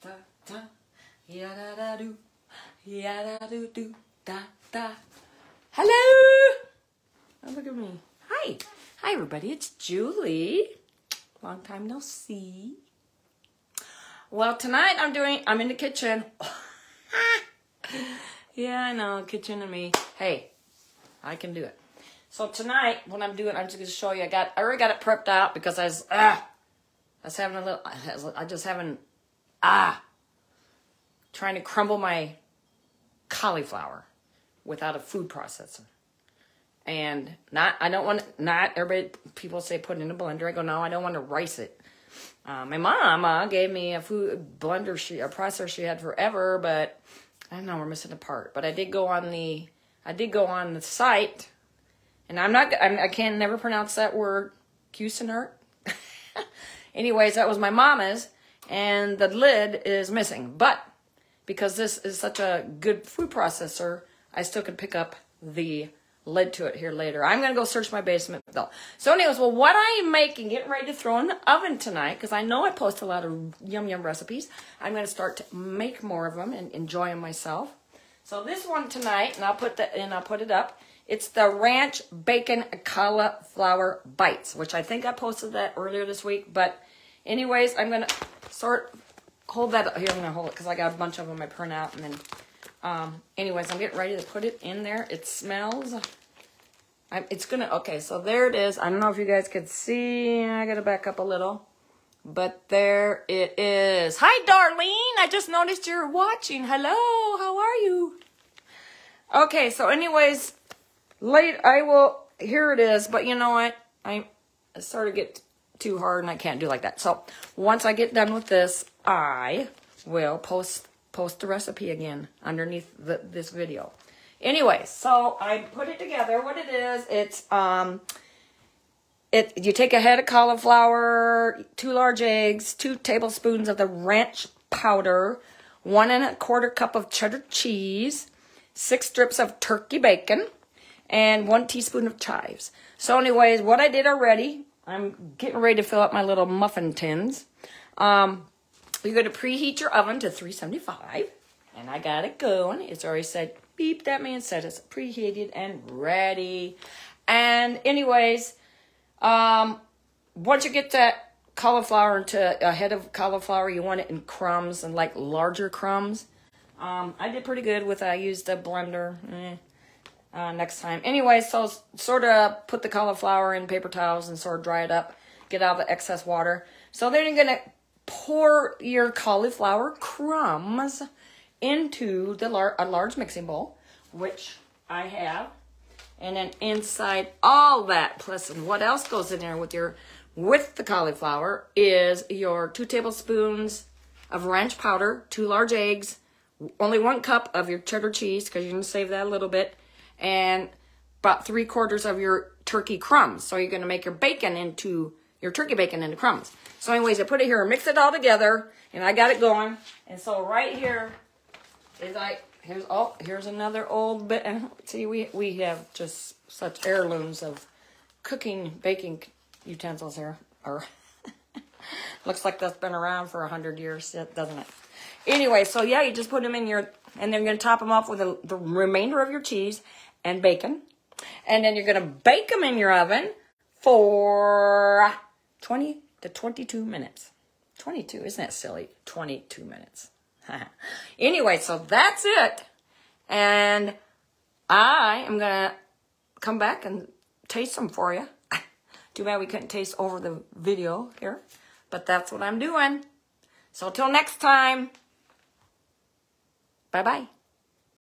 da da, ya da da do, ya da do do da da. Hello. Oh, look at me. Hi, hi everybody. It's Julie. Long time no see. Well, tonight I'm doing. I'm in the kitchen. yeah, I know, kitchen and me. Hey, I can do it. So tonight, what I'm doing, I'm just gonna show you. I got, I already got it prepped out because I was, ah, I was having a little, I was, I just ah, trying to crumble my cauliflower without a food processor. And not, I don't want, not everybody, people say put it in a blender. I go, no, I don't want to rice it. Uh, my mama gave me a food blender, she, a processor she had forever, but I don't know, we're missing a part. But I did go on the, I did go on the site, and I'm not, I'm, I can never pronounce that word, Cuisinart. Anyways, that was my mama's, and the lid is missing. But because this is such a good food processor, I still can pick up the lid to it here later. I'm going to go search my basement though. So anyways, well, what I am making, getting ready to throw in the oven tonight, because I know I post a lot of yum yum recipes. I'm going to start to make more of them and enjoy them myself. So this one tonight, and I'll put that and I'll put it up. It's the ranch bacon cauliflower bites, which I think I posted that earlier this week. But anyways, I'm going to sort hold that here. I'm going to hold it because I got a bunch of them I print out and then um, anyways, I'm getting ready to put it in there. It smells. I'm, it's gonna, okay, so there it is. I don't know if you guys could see. I gotta back up a little. But there it is. Hi, Darlene. I just noticed you're watching. Hello, how are you? Okay, so anyways, late, I will, here it is. But you know what? I, I started to get too hard and I can't do like that. So once I get done with this, I will post post the recipe again underneath the, this video. Anyway, so I put it together. What it is, it's um, it you take a head of cauliflower, two large eggs, two tablespoons of the ranch powder, one and a quarter cup of cheddar cheese, six strips of turkey bacon, and one teaspoon of chives. So anyways, what I did already, I'm getting ready to fill up my little muffin tins. Um, you're going to preheat your oven to 375. And I got it going. It's already said, beep, that man said it's preheated and ready. And anyways, um, once you get that cauliflower into a head of cauliflower, you want it in crumbs and like larger crumbs. Um, I did pretty good with, I used a blender. Eh, uh, next time. Anyway, so sort of put the cauliflower in paper towels and sort of dry it up, get out the excess water. So then you're going to pour your cauliflower crumbs into the lar a large mixing bowl, which I have. And then inside all that, plus what else goes in there with your with the cauliflower is your two tablespoons of ranch powder, two large eggs, only one cup of your cheddar cheese because you're gonna save that a little bit, and about three quarters of your turkey crumbs. So you're gonna make your bacon into your turkey bacon into crumbs. So anyways, I put it here, and mix it all together, and I got it going. And so right here is like, here's oh, here's another old bit. See, we, we have just such heirlooms of cooking, baking utensils here. Or looks like that's been around for a hundred years, doesn't it? Anyway, so yeah, you just put them in your, and then you're going to top them off with the, the remainder of your cheese and bacon. And then you're going to bake them in your oven for 20 to 22 minutes. 22, isn't that silly? 22 minutes. anyway, so that's it. And I am going to come back and taste them for you. Too bad we couldn't taste over the video here. But that's what I'm doing. So till next time. Bye-bye.